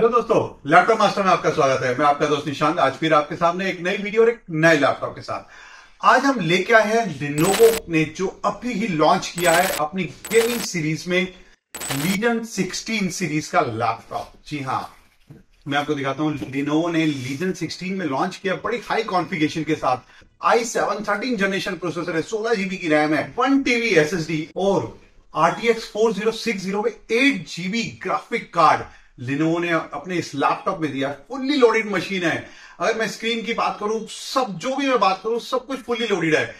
Hello दोस्तों, laptop master में आपका स्वागत है। मैं आपका दोस्त निशांत, आज फिर आपके सामने एक नई वीडियो और एक नए लैपटॉप के साथ। आज हम लेके आए हैं लिनोवो ने जो अभी ही लॉन्च किया है अपनी गेमिंग सीरीज़ में लीजन 16 सीरीज़ का लैपटॉप जी हाँ मैं आपको दिखाता हूँ लिनोवो ने लीजन 16 में लॉन्च किया बड़ी हाई कॉन्फ़िगरेशन के साथ। I seven thirteen generation processor है, सोलह जीबी की रैम है वन टीबी एसएसडी और RTX four zero six zero में eight GB graphic card Lenovo ने अपने इस लैपटॉप में दिया फुल्ली लोडेड मशीन है। अगर मैं स्क्रीन की बात करूँ, सब जो भी मैं बात करूँ, सब कुछ फुल्ली लोडेड है।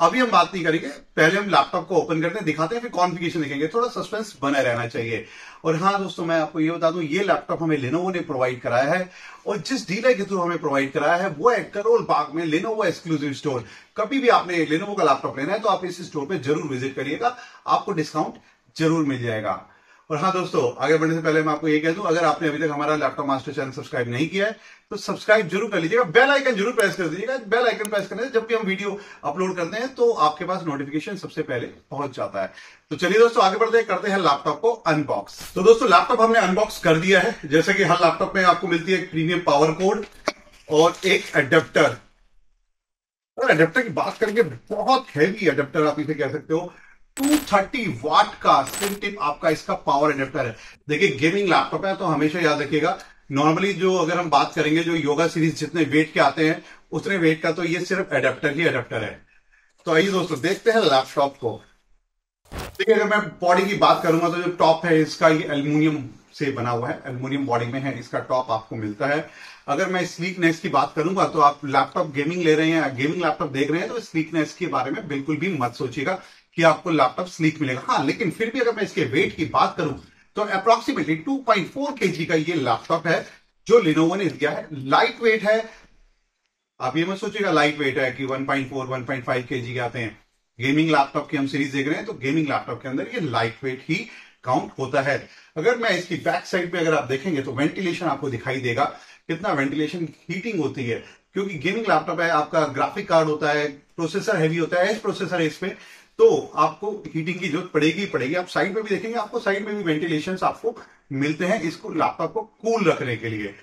अभी हम बात नहीं करेंगे, पहले हम लैपटॉप को ओपन करते हैं, दिखाते हैं, फिर कॉन्फ़िगरेशन देखेंगे। थोड़ा सस्पेंस बना रहना चाहिए। और हाँ दोस्तों, मैं आपको ये बता दूँ, ये लैपटॉप हमें लेनोवो ने प्रोवाइड कराया है। और जिस डीलर के थ्रू हमें प्रोवाइड कराया है, वो है करोल बाग में लेनोवो एक्सक्लूसिव स्टोर कभी भी आपने लेनोवो का लैपटॉप लेना है तो आप इस स्टोर पर ज़रूर विज़िट करिएगा। आपको डिस्काउंट ज़रूर मिल जाएगा। और हाँ दोस्तों, आगे बढ़ने से पहले मैं आपको ये कह दूँ, अगर आपने अभी तक हमारा लैपटॉप मास्टर चैनल सब्सक्राइब नहीं किया है तो सब्सक्राइब ज़रूर कर लीजिएगा। बेल आइकन ज़रूर प्रेस कर दीजिएगा। बेल आइकन प्रेस करने से जब भी हम वीडियो अपलोड करते हैं तो आपके पास नोटिफिकेशन सबसे पहले पहुँच जाता है। तो चलिए दोस्तों, आगे बढ़ते हैं, करते हैं लैपटॉप को अनबॉक्स तो दोस्तों, लैपटॉप हमने अनबॉक्स कर दिया है। जैसे कि हर लैपटॉप में आपको मिलती है प्रीमियम पावर कोड और एक एडेप्टर और एडेप्टर की बात करेंगे बहुत हैवी एडेप्टर आप इसे कह सकते हो। 230 वाट का स्लिम टिप आपका इसका पावर एडेप्टर है। देखिए गेमिंग लैपटॉप है तो हमेशा याद रखिएगा नॉर्मली जो अगर हम बात करेंगे, जो योगा सीरीज़ जितने वेट के आते हैं, उतने वेट का तो ये सिर्फ़ एडेप्टर ही एडेप्टर है। तो आइए दोस्तों, देखते हैं लैपटॉप को। देखिए, अगर मैं बॉडी की बात करूँगा तो जो टॉप है, इसका ये एल्यूमिनियम से बना हुआ है। एल्यूमिनियम बॉडी में है, इसका टॉप आपको मिलता है। अगर मैं स्लीकनेस की बात करूँगा तो आप लैपटॉप गेमिंग ले रहे हैं गेमिंग लैपटॉप देख रहे हैं तो स्लीकनेस के बारे में बिल्कुल भी मत सोचिएगा। कि आपको लैपटॉप स्लीक मिलेगा। हाँ लेकिन फिर भी अगर मैं इसके वेट की बात करूँ तो अप्रोक्सीमेटली 2.4 केजी का ये लैपटॉप है, जो लिनोवो ने दिया है। लाइट वेट है। आप ये मत सोचिएगा लाइट वेट है कि 1.4 1.5 केजी के आते हैं। गेमिंग लैपटॉप की हम सीरीज़ देख रहे हैं तो गेमिंग लैपटॉप के अंदर ये लाइट वेट ही काउंट होता है। अगर मैं इसकी बैक साइड पे अगर आप देखेंगे तो वेंटिलेशन आपको दिखाई देगा, कितना वेंटिलेशन हीटिंग होती है। क्योंकि गेमिंग लैपटॉप है, आपका ग्राफिक कार्ड होता है प्रोसेसर हैवी होता है एच प्रोसेसर है इसमें तो आपको हीटिंग की ज़रूरत पड़ेगी पड़ेगी। आप साइड में भी देखेंगे, आपको साइड में भी वेंटिलेशन आपको मिलते हैं इसको लैपटॉप को कूल रखने के लिए।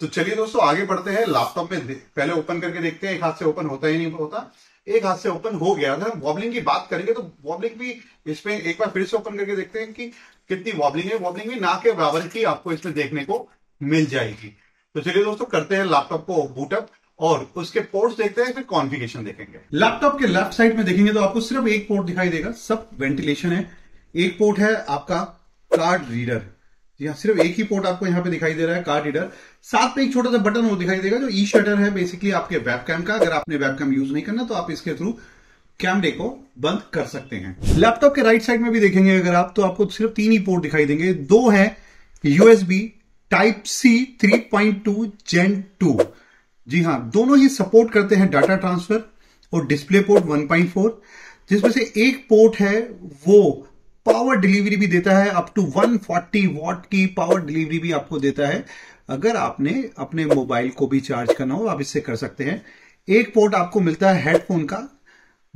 तो चलिए दोस्तों, आगे बढ़ते हैं। लैपटॉप में पहले ओपन करके देखते हैं। एक हाथ से ओपन होता ही नहीं होता। एक हाथ से ओपन हो गया। अगर हम वॉबलिंग की बात करेंगे तो वॉबलिंग भी इसमें एक बार फिर से ओपन करके देखते हैं कि कितनी वॉबलिंग है। वॉबलिंग भी ना के बराबर की आपको इसमें देखने को मिल जाएगी। तो चलिए दोस्तों, करते हैं लैपटॉप को बूटअप और उसके पोर्ट्स देखते हैं, फिर कॉन्फ़िगरेशन देखेंगे। लैपटॉप के लेफ़्ट साइड में देखेंगे तो आपको सिर्फ़ एक पोर्ट दिखाई देगा, सब वेंटिलेशन है। एक पोर्ट है आपका कार्ड रीडर जी सिर्फ़ एक ही पोर्ट आपको यहाँ पे दिखाई दे रहा है कार्ड रीडर साथ में एक छोटा सा बटन वो दिखाई देगा जो ई शटर है बेसिकली आपके वेबकैम का। अगर आपने वेबकैम यूज़ नहीं करना तो आप इसके थ्रू कैमरे को बंद कर सकते हैं। लैपटॉप के राइट साइड में भी देखेंगे अगर आप तो आपको सिर्फ़ तीन ही पोर्ट दिखाई देंगे। दो है यूएसबी टाइप सी 3.2 जेन 2 जी हाँ दोनों ही सपोर्ट करते हैं डाटा ट्रांसफ़र और डिस्प्ले पोर्ट 1.4 जिसमें से एक पोर्ट है, वो पावर डिलीवरी भी देता है अप टू 140 वॉट की पावर डिलीवरी भी आपको देता है। अगर आपने अपने मोबाइल को भी चार्ज करना हो, आप इससे कर सकते हैं। एक पोर्ट आपको मिलता है हेडफोन का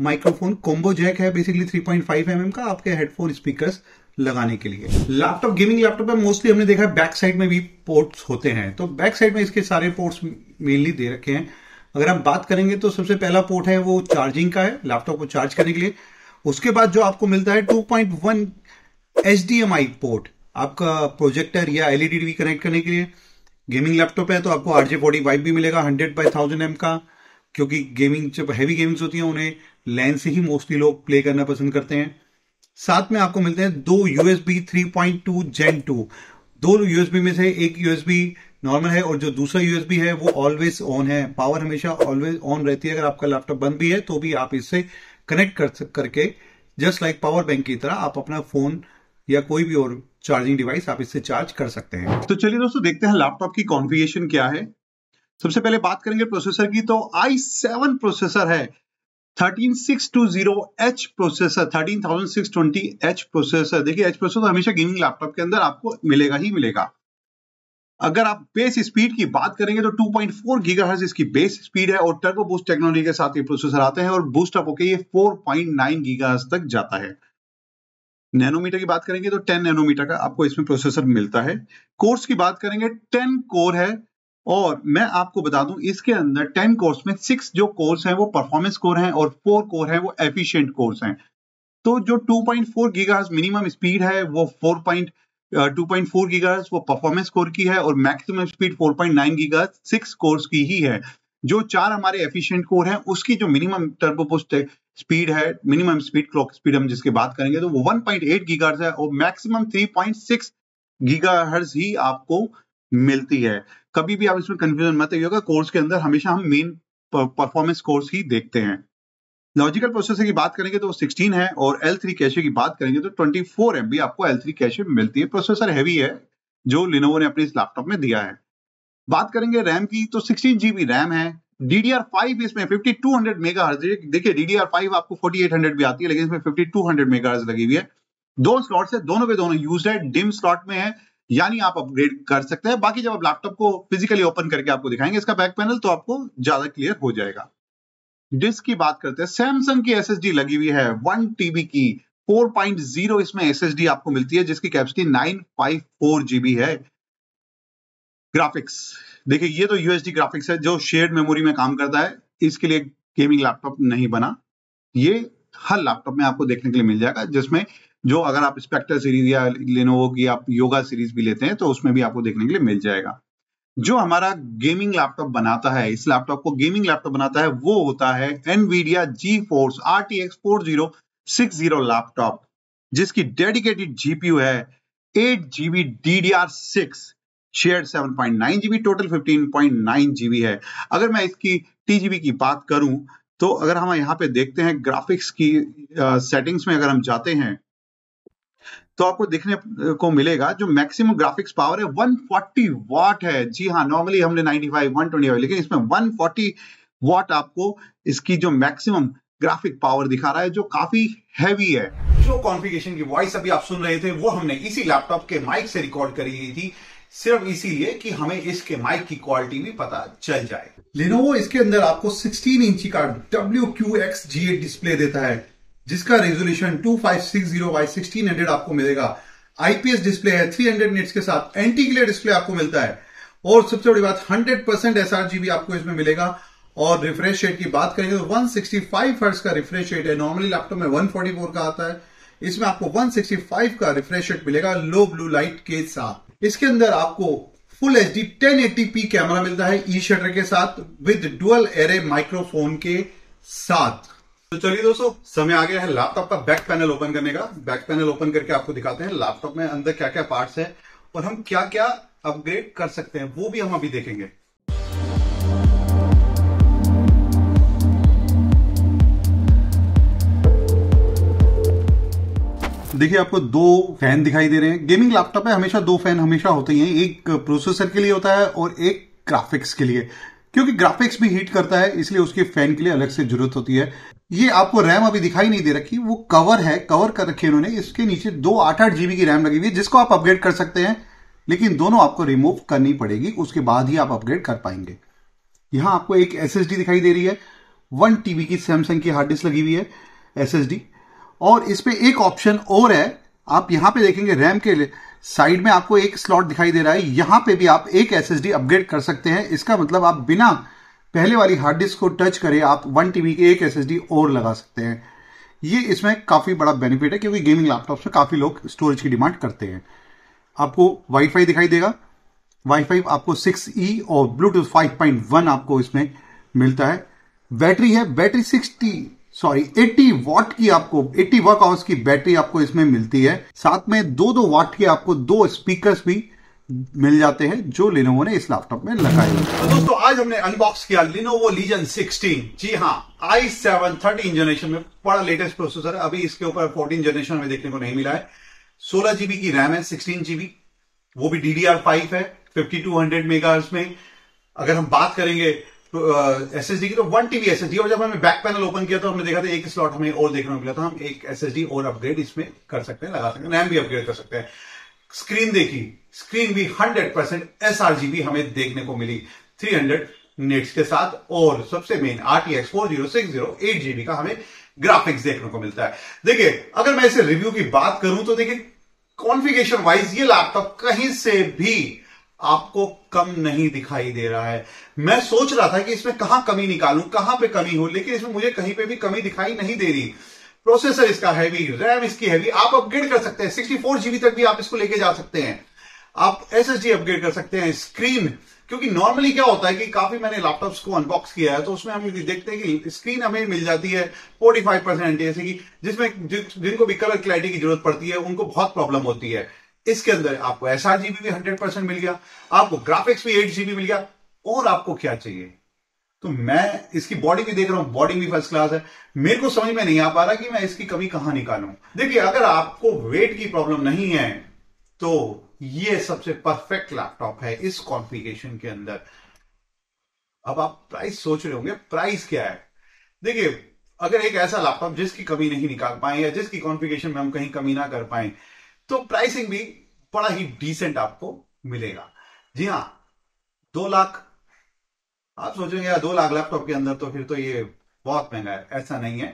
माइक्रोफोन कोम्बो जैक है बेसिकली 3.5 पॉइंट mm का आपके हेडफोन स्पीकर्स लगाने के लिए। लैपटॉप गेमिंग लैपटॉप में मोस्टली हमने देखा है बैक साइड में भी पोर्ट्स होते हैं। तो बैक साइड में इसके सारे पोर्ट्स मेनली दे रखे हैं। अगर हम बात करेंगे तो सबसे पहला पोर्ट है वो चार्जिंग का है लैपटॉप को चार्ज करने के लिए। उसके बाद जो आपको मिलता है 2.1 पॉइंट पोर्ट आपका प्रोजेक्टर या एलईडी टीवी कनेक्ट करने के लिए। गेमिंग लैपटॉप है तो आपको आरजे फोर्टी फाइव भी मिलेगा हंड्रेड बाई थाउज़ेंड एम का। क्योंकि गेमिंग जब हैवी गेम्स होती हैं, उन्हें लैन से ही मोस्टली लोग प्ले करना पसंद करते हैं। साथ में आपको मिलते हैं दो यूएसबी 3.2 जेन 2 दो यूएसबी में से एक यूएसबी नॉर्मल है और जो दूसरा यूएसबी है, वो ऑलवेज ऑन है। पावर हमेशा ऑलवेज ऑन रहती है। अगर आपका लैपटॉप बंद भी है तो भी आप इससे कनेक्ट कर करके जस्ट लाइक पावर बैंक की तरह आप अपना फ़ोन या कोई भी और चार्जिंग डिवाइस आप इससे चार्ज कर सकते हैं। तो चलिए दोस्तों, देखते हैं लैपटॉप की कॉन्फ़िगरेशन क्या है। सबसे पहले बात करेंगे प्रोसेसर की तो i7 प्रोसेसर है। 13620H प्रोसेसर 13620H प्रोसेसर देखिए, H प्रोसेसर हमेशा गेमिंग लैपटॉप के अंदर आपको मिलेगा ही मिलेगा। अगर आप बेस स्पीड की बात करेंगे तो 2.4 गीगाहर्ट्ज इसकी बेस स्पीड है और टर्बो बूस्ट टेक्नोलॉजी के साथ ये प्रोसेसर आते हैं और बूस्ट अप होकर ये 4.9 गीगाहर्ट्ज तक जाता है। नैनोमीटर की बात करेंगे तो 10 नैनोमीटर का आपको इसमें प्रोसेसर मिलता है। कोर्स की बात करेंगे 10 कोर है। और मैं आपको बता दूँ, इसके अंदर टेन कोर्स में सिक्स जो कोर्स हैं, वो परफॉर्मेंस कोर हैं और फोर कोर हैं, वो एफिशिएंट कोर्स हैं तो जो 2.4 पॉइंट मिनिमम स्पीड है, वो 4. 2.4 गीगाहर्ट्ज वो परफॉर्मेंस कोर की है और maximum speed 4.9 gigahertz six cores की ही है जो चार हमारे एफिशिएंट कोर हैं, उसकी जो मिनिमम टर्बो पोस्ट स्पीड है मिनिमम स्पीड क्लॉक स्पीड हम जिसकी बात करेंगे तो वो 1.8 गीगाहर्ट्ज है और मैक्सिमम 3.6 गीगाहर्ट्ज ही आपको मिलती है। कभी भी आप इसमें कंफ्यूजन मत आइएगा कोर्स के अंदर हमेशा हम मेन परफॉर्मेंस कोर्स ही देखते हैं। लॉजिकल प्रोसेसर की बात करेंगे तो वो 16 है और L3 कैशे की बात करेंगे तो 24 फोर आपको L3 कैशे मिलती है। प्रोसेसर हैवी है, जो लिनोवो ने अपने इस लैपटॉप में दिया है। बात करेंगे रैम की तो 16 जीबी रैम है। DDR5 इसमें 5200 मेगा हर्ज देखिए DDR5 आपको 4800 भी आती है, लेकिन इसमें 5200 मेगा हर्ज लगी हुई है। दो स्लॉट है, दोनों के दोनों यूज़ है। डिम स्लॉट में है यानी आप अपग्रेड कर सकते हैं। बाकी जब आप लैपटॉप को फिजिकली ओपन करके आपको दिखाएँगे, इसका बैक पैनल तो आपको ज़्यादा क्लियर हो जाएगा। डिस्क की बात करते हैं सैमसंग की एसएसडी लगी हुई है वन टीबी की। 4.0 इसमें एसएसडी आपको मिलती है, जिसकी कैपेसिटी 954 जीबी है। ग्राफिक्स देखिए, ये तो यूएसडी ग्राफिक्स है, जो शेयर्ड मेमोरी में काम करता है। इसके लिए गेमिंग लैपटॉप नहीं बना। ये हर लैपटॉप में आपको देखने के लिए मिल जाएगा, जिसमें जो अगर आप स्पेक्टर सीरीज़ या लेनोवो की आप योगा सीरीज़ भी लेते हैं तो उसमें भी आपको देखने के लिए मिल जाएगा। जो हमारा गेमिंग लैपटॉप बनाता है, इस लैपटॉप को गेमिंग लैपटॉप बनाता है, वो होता है Nvidia GeForce R T X four zero six zero laptop जिसकी डेडिकेटेड जीपीयू है eight GB D D R six share seven point nine GB total fifteen point nine GB है। अगर मैं इसकी टी टीजीबी की बात करूँ तो अगर हम यहाँ पे देखते हैं ग्राफिक्स की सेटिंग्स में अगर हम जाते हैं तो आपको देखने को मिलेगा जो मैक्सिमम ग्राफिक्स पावर है 140 वाट है। जी हाँ नॉर्मली हमने 95 125 लेकिन इसमें 140 वाट आपको इसकी जो मैक्सिमम ग्राफिक पावर दिखा रहा है, जो काफ़ी हैवी है। जो कॉन्फ़िगरेशन की वॉइस अभी आप सुन रहे थे, वो हमने इसी लैपटॉप के माइक से रिकॉर्ड करी गई थी। सिर्फ़ इसीलिए कि हमें इसके माइक की क्वालिटी भी पता चल जाए। लिनोवो इसके अंदर आपको 16 इंची का WQXG8 डिस्प्ले देता है। जिसका रेजोल्यूशन 2560 बाई 1600 आपको मिलेगा। आईपीएस डिस्प्ले है 300 निट्स के साथ एंटी ग्लेयर डिस्प्ले आपको मिलता है। और सबसे बड़ी बात 100 परसेंट एसआरजी भी आपको इसमें मिलेगा। और रिफ्रेश रेट की बात करेंगे तो 165 हर्ट्ज का रिफ्रेश रेट है। नॉर्मली लैपटॉप में 144 का आता है। इसमें आपको 165 का रिफ्रेश रेट मिलेगा लो ब्लू लाइट के साथ। इसके अंदर आपको full H D ten camera मिलता है ई शटर के साथ विद डुअल एरे माइक्रोफोन के साथ। तो चलिए दोस्तों, समय आ गया है लैपटॉप का बैक पैनल ओपन करने का। बैक पैनल ओपन करके आपको दिखाते हैं लैपटॉप में अंदर क्या क्या पार्ट्स है और हम क्या क्या अपग्रेड कर सकते हैं, वो भी हम अभी देखेंगे। देखिए, आपको दो फ़ैन दिखाई दे रहे हैं। गेमिंग लैपटॉप में हमेशा दो फ़ैन हमेशा होते ही हैं। एक प्रोसेसर के लिए होता है और एक ग्राफिक्स के लिए। क्योंकि ग्राफिक्स भी हीट करता है, इसलिए उसके फ़ैन के लिए अलग से ज़रूरत होती है। ये आपको रैम अभी दिखाई नहीं दे रखी, वो कवर है कवर कर रखी उन्होंने इसके नीचे दो आठ आठ जीबी की रैम लगी हुई है, जिसको आप अपग्रेड कर सकते हैं, लेकिन दोनों आपको रिमूव करनी पड़ेगी, उसके बाद ही आप अपग्रेड कर पाएँगे। यहाँ आपको एक एस दिखाई दे रही है वन टीबी की सैमसंग की हार्ड डिस्क लगी हुई है एसएसडी और इस पे एक ऑप्शन और है, आप यहाँ पे देखेंगे रैम के साइड में आपको एक स्लॉट दिखाई दे रहा है। यहाँ पे भी आप एक एसएसडी अपग्रेड कर सकते हैं। इसका मतलब आप बिना पहले वाली हार्ड डिस्क को टच करें आप वन टीबी की एक एसएसडी और लगा सकते हैं। ये इसमें काफ़ी बड़ा बेनिफिट है क्योंकि गेमिंग लैपटॉप में काफ़ी लोग स्टोरेज की डिमांड करते हैं। आपको वाईफाई दिखाई देगा। वाईफाई आपको 6E और ब्लूटूथ 5.1 आपको इसमें मिलता है। बैटरी है। बैटरी 60 सॉरी 80 वॉट की आपको 80 वर्क आवर्स की बैटरी आपको इसमें मिलती है। साथ में दो दो वाट के आपको दो स्पीकर्स भी मिल जाते हैं, जो लिनोवो ने इस लैपटॉप में लगाए तो दोस्तों, आज हमने अनबॉक्स किया लिनोवो लीजन 16 जी हाँ आई सेवन थर्टीन जनरेशन में बड़ा लेटेस्ट प्रोसेसर है। अभी इसके ऊपर फोर्टीन जनरेशन में देखने को नहीं मिला है। सोलह जीबी की रैम है सिक्सटीन जीबी वो भी डीडीआर फाइव है फिफ्टी टू हंड्रेड में। अगर हम बात करेंगे एस एस डी की तो one TB S S D और जब हमें बैक पैनल ओपन किया तो हमने देखा था एक स्लॉट हमें और देखने को मिला था। हम एक एस एस डी और अपग्रेड इसमें कर सकते हैं, लगा सकते हैं रैम भी अपग्रेड कर सकते हैं। स्क्रीन देखी स्क्रीन भी 100 percent S R G B हमें देखने को मिली 300 नेट्स के साथ, और सबसे main R T X four zero six zero eight GB का हमें ग्राफिक्स देखने को मिलता है। देखिए, अगर मैं इसे रिव्यू की बात करूँ तो देखिए कॉन्फ़िगरेशन वाइज ये लैपटॉप कहीं से भी आपको कम नहीं दिखाई दे रहा है। मैं सोच रहा था कि इसमें कहाँ कमी निकालूं, कहाँ पे कमी हो, लेकिन इसमें मुझे कहीं पे भी कमी दिखाई नहीं दे रही। प्रोसेसर इसका हैवी रैम इसकी हैवी आप अपग्रेड कर सकते हैं। सिक्सटी फोर जीबी तक भी आप इसको लेके जा सकते हैं। आप एस एस डी अपग्रेड कर सकते हैं स्क्रीन क्योंकि नॉर्मली क्या होता है कि काफ़ी मैंने लैपटॉप्स को अनबॉक्स किया है तो उसमें हम देखते हैं कि स्क्रीन हमें मिल जाती है 45 परसेंट जैसे कि जिसमें जिनको भी कलर क्लैरिटी की ज़रूरत पड़ती है, उनको बहुत प्रॉब्लम होती है। इसके अंदर आपको एस आर जीबी भी हंड्रेड परसेंट मिल गया, आपको ग्राफिक्स भी एट जीबी मिल गया, और आपको क्या चाहिए? तो मैं इसकी बॉडी भी देख रहा हूँ बॉडी भी फ़र्स्ट क्लास है। मेरे को समझ में नहीं आ पा रहा कि मैं इसकी कमी कहाँ निकालूं। देखिए, अगर आपको वेट की प्रॉब्लम नहीं है तो ये सबसे परफेक्ट लैपटॉप है इस कॉन्फ़िगरेशन के अंदर। अब आप प्राइस सोच रहे होंगे प्राइस क्या है? देखिए, अगर एक ऐसा लैपटॉप जिसकी कमी नहीं निकाल पाए या जिसकी कॉन्फ़िगरेशन में हम कहीं कमी ना कर पाए तो प्राइसिंग भी बड़ा ही डिसेंट आपको मिलेगा। जी हाँ, दो लाख, आप सोचेंगे यार दो लाख लैपटॉप के अंदर तो फिर तो ये बहुत महँगा है, ऐसा नहीं है।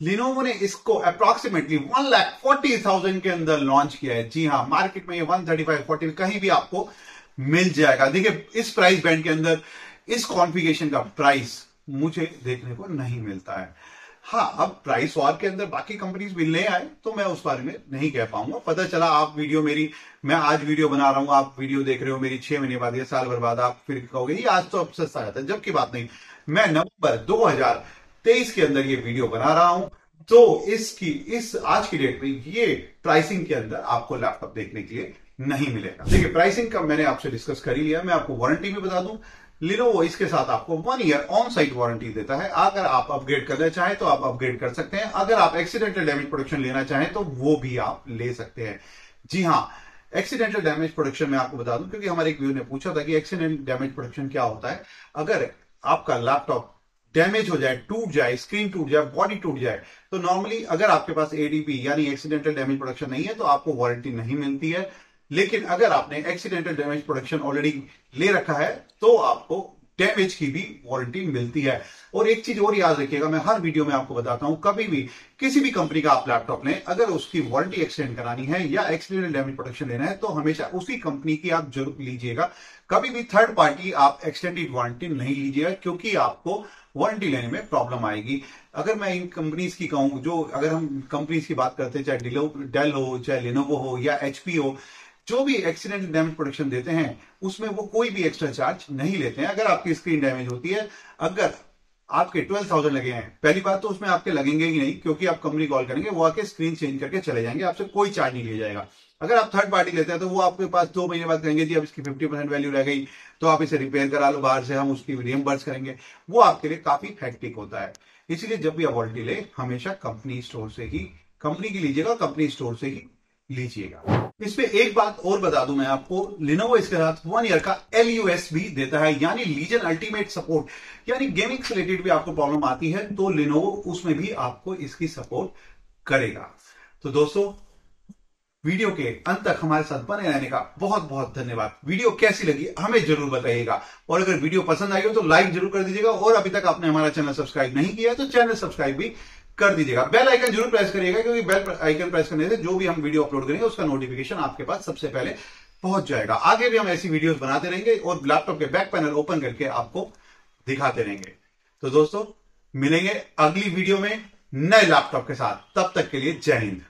लिनोवो ने इसको approximately one lakh forty thousand के अंदर लॉन्च किया है। जी हाँ मार्केट में ये वन थर्टी फाइव फोर्टी कहीं भी आपको मिल जाएगा। देखिए, इस प्राइस बैंड के अंदर, इस कॉन्फ़िगरेशन का प्राइस मुझे देखने को नहीं मिलता है। हाँ अब प्राइस वॉर के अंदर बाकी कंपनीज़ भी ले आए तो मैं उस बारे में नहीं कह पाऊँगा। पता चला आप वीडियो मेरी, मैं आज वीडियो बना रहा हूँ, आप वीडियो देख रहे हो मेरी छह महीने बाद या साल भर बाद, आप फिर कहोगे, ये आज तो अब सस्ता जाता है जबकि बात नहीं। मैं नवंबर 2023 के अंदर ये वीडियो बना रहा हूँ तो इसकी, इस आज की डेट में ये प्राइसिंग के अंदर आपको लैपटॉप देखने के लिए नहीं मिलेगा। देखिए प्राइसिंग का मैंने आपसे डिस्कस कर ही लिया, मैं आपको वारंटी भी बता दूँ लिनोवो इसके साथ आपको one year on site warranty देता है। अगर आप अपग्रेड करना चाहें तो आप अपग्रेड कर सकते हैं। अगर आप एक्सीडेंटल डैमेज प्रोडक्शन लेना चाहें तो वो भी आप ले सकते हैं। जी हाँ एक्सीडेंटल डैमेज प्रोडक्शन में आपको बता दूँ, क्योंकि हमारे एक व्यू ने पूछा था कि एक्सीडेंट डैमेज प्रोडक्शन क्या होता है। अगर आपका लैपटॉप डैमेज हो जाए, टूट जाए स्क्रीन टूट जाए बॉडी टूट जाए तो नॉर्मली अगर आपके पास एडीपी यानी एक्सीडेंटल डैमेज प्रोडक्शन नहीं है तो आपको वारंटी नहीं मिलती है। लेकिन अगर आपने एक्सीडेंटल डैमेज प्रोडक्शन ऑलरेडी ले रखा है तो आपको डैमेज की भी वारंटी मिलती है। और एक चीज़ और याद रखिएगा, मैं हर वीडियो में आपको बताता हूँ, कभी भी, किसी भी कंपनी का आप लैपटॉप लें, अगर उसकी वारंटी एक्सटेंड करानी है या एक्सीडेंटल डैमेज प्रोटेक्शन लेना है तो हमेशा उसी कंपनी की आप ज़रूर लीजिएगा। कभी भी थर्ड पार्टी आप एक्सटेंडेड वारंटी नहीं लीजिएगा, क्योंकि आपको वारंटी लेने में प्रॉब्लम आएगी। अगर मैं इन कंपनीज़ की कहूँ, जो अगर हम कंपनीज़ की बात करते हैं, चाहे डेल हो चाहे लिनोवो हो या एचपी हो जो भी एक्सीडेंट डैमेज प्रोटेक्शन देते हैं, उसमें वो कोई भी एक्स्ट्रा चार्ज नहीं लेते हैं। अगर आपकी स्क्रीन डैमेज होती है, अगर आपके ट्वेल्व थाउज़ेंड लगे हैं, पहली बात तो उसमें आपके लगेंगे ही नहीं, क्योंकि आप कंपनी कॉल करेंगे, वो आके स्क्रीन चेंज करके चले जाएँगे, आपसे कोई चार्ज नहीं लिया जाएगा। अगर आप थर्ड पार्टी लेते हैं तो वो आपके पास दो महीने बाद कहेंगे, जी, अब इसकी फिफ्टी परसेंट वैल्यू रह गई तो आप इसे रिपेयर करा लो, बाहर से हम उसकी रियम्बर्स करेंगे। वो आपके लिए काफ़ी हैक्टिक होता है। इसीलिए जब भी आप ले, हमेशा कंपनी स्टोर से ही कंपनी की लीजिएगा कंपनी स्टोर से ही लीजिएगा। इसमें एक बात और बता दूँ मैं आपको। लिनोवो इसके साथ वन ईयर का एल भी देता है, यानी लीजन अल्टीमेट सपोर्ट यानी गेमिंग से रिलेटेड भी आपको प्रॉब्लम आती है तो लिनोवो उसमें भी आपको इसकी सपोर्ट करेगा। तो दोस्तों वीडियो के अंत तक हमारे साथ बने रहने का बहुत बहुत धन्यवाद। वीडियो कैसी लगी, हमें ज़रूर बताइएगा। और अगर वीडियो पसंद आई हो तो लाइक ज़रूर कर दीजिएगा। और अभी तक आपने हमारा चैनल सब्सक्राइब नहीं किया तो चैनल सब्सक्राइब भी कर दीजिएगा। बेल आइकन ज़रूर प्रेस करिएगा, क्योंकि बेल आइकन प्रेस करने से जो भी हम वीडियो अपलोड करेंगे, उसका नोटिफिकेशन आपके पास सबसे पहले पहुँच जाएगा। आगे भी हम ऐसी वीडियोस बनाते रहेंगे और लैपटॉप के बैक पैनल ओपन करके आपको दिखाते रहेंगे। तो दोस्तों, मिलेंगे अगली वीडियो में नए लैपटॉप के साथ। तब तक के लिए जय हिंद।